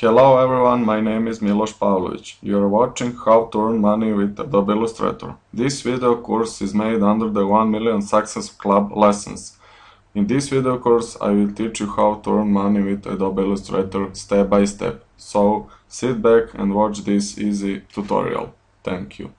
Hello everyone, my name is Miloš Pavlović. You are watching how to earn money with Adobe Illustrator. This video course is made under the 1 million Success Club lessons. In this video course I will teach you how to earn money with Adobe Illustrator step by step. So sit back and watch this easy tutorial. Thank you.